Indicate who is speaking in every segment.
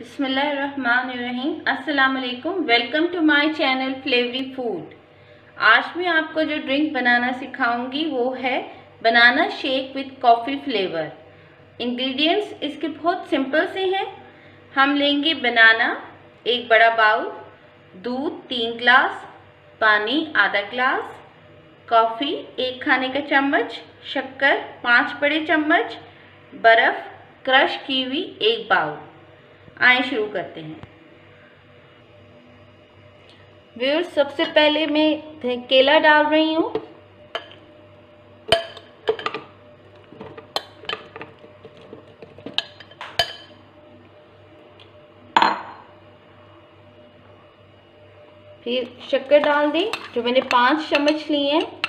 Speaker 1: अस्सलाम वालेकुम welcome to my channel flavory food. आज मैं आपको जो ड्रिंक बनाना सिखाऊँगी वो है banana shake with coffee flavour. Ingredients इसके बहुत सिंपल से हैं। हम लेंगे बनाना एक बड़ा बाउल, दूध तीन ग्लास, पानी आधा ग्लास, कॉफ़ी एक खाने का चम्मच, शक्कर पाँच बड़े चम्मच, बर्फ़ क्रश की हुई एक बाउल। आए शुरू करते हैं। व्यूअर्स, सबसे पहले मैं केला डाल रही हूँ। फिर शक्कर डाल दी, जो मैंने पाँच चम्मच लिए हैं।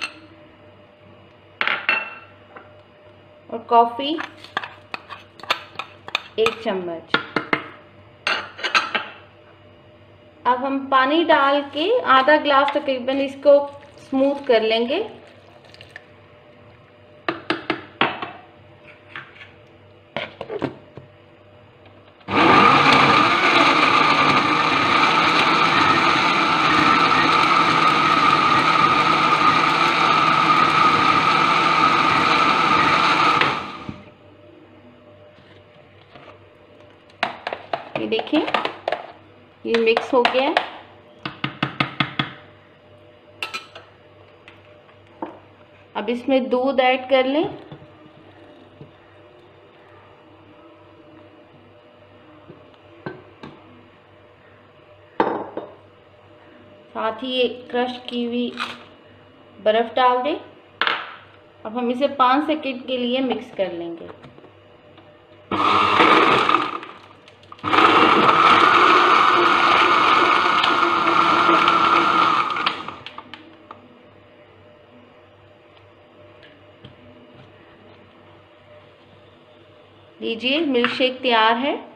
Speaker 1: और कॉफ़ी, एक चम्मच। अब हम पानी डाल के आधा ग्लास तकरीबन इसको स्मूथ कर लेंगे। ये देखें ये मिक्स हो गया अब इसमें दूध ऐड कर लें। साथ ही एक क्रश की हुई बर्फ़ डाल दें। अब हम इसे पाँच सेकंड के लिए मिक्स कर लेंगे। लीजिए मिल्क शेक तैयार है।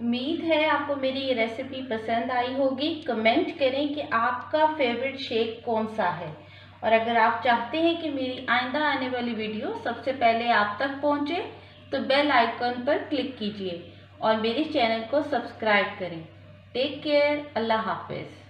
Speaker 1: उम्मीद है आपको मेरी ये रेसिपी पसंद आई होगी। कमेंट करें कि आपका फेवरेट शेक कौन सा है। और अगर आप चाहते हैं कि मेरी आइंदा आने वाली वीडियो सबसे पहले आप तक पहुँचे तो बेल आइकन पर क्लिक कीजिए और मेरे चैनल को सब्सक्राइब करें। टेक केयर अल्लाह हाफिज़।